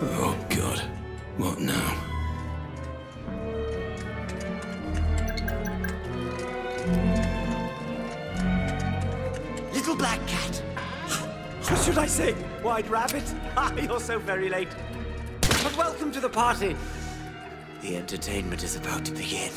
Oh, God. What now? Little black cat. What should I say? White rabbit? Ah, you're so very late. But welcome to the party. The entertainment is about to begin.